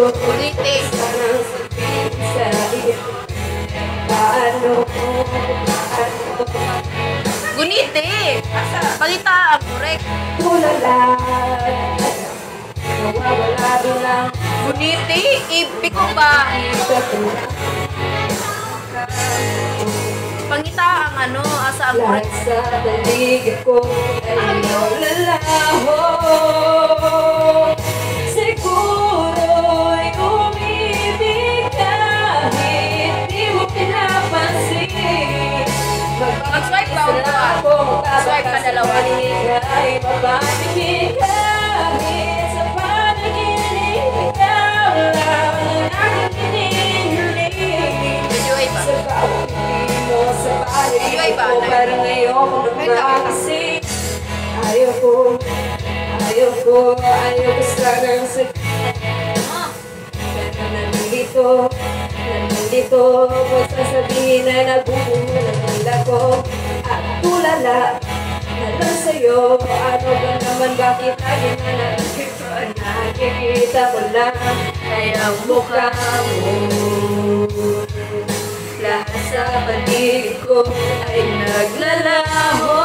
Sabihin sa iyo Paano Guniti. Pagita ang correct. tulala Nawawala rin lang Guniti. Ipi ko ba? Pangita ang ano, asa ang correct. sa daligid ko ay naulalaho Siguro'y Swipe ka dalawa. Ay mapatigil kahit sa panaginip Ikaw lang ang aking ba? sa hindi mo sa paligid ko Parang ayoko na makasing Ayoko, ayoko, ayoko sanang sabihin nandito, nandito Kung sasabihin na nabubulan ako At tulala na lang sa'yo Ano ba naman, bakit lagi na nakikita ko lang ay ang mukha mo. Lahat sa paligid ko ay naglalaho.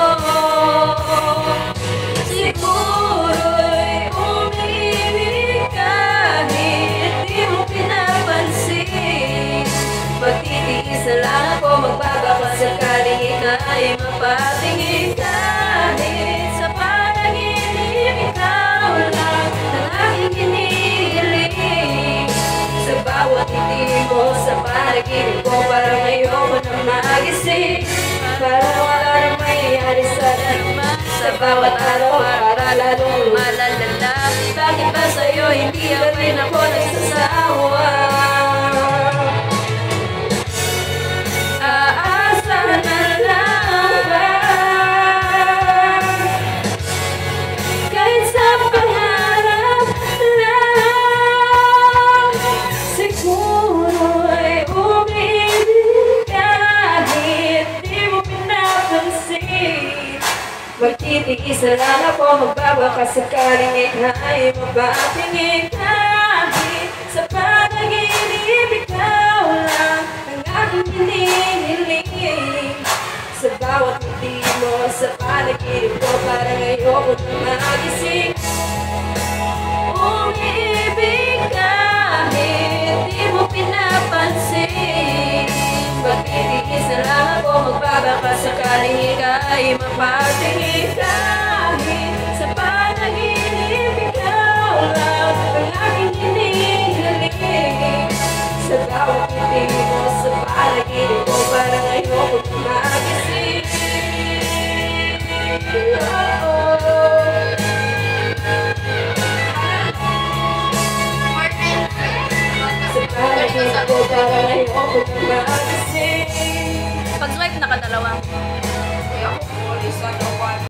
Siguro'y umibig kahit di mo pinapansin. Magtitiis na lang ako, magbabaka sakaling ika'y mapatingin ngiti mo, sa panaginip ko Parang ayoko na magising Parang wala nang mangyayari sa darma Sa bawat araw, para lalong malalala Bakit ba sa'yo hindi pa rin ako nagsasawa? Magtitiis na lang ako, magbabaka sakaling ika'y mapatingin kahit sa panaginip ikaw lang ang aking hinihiling Sa bawat ngiti mo, sa panaginip ko parang ayoko na magising magbabaka sakaling ika'y mapatingin Kahit sa panaginip, ikaw lang ang aking hinihiling. Sa bawat ngiti mo, sa panaginip ko parang ayoko magising Oh, Sa panaginip ko parang ayoko magising Pag swipe nakadalawa.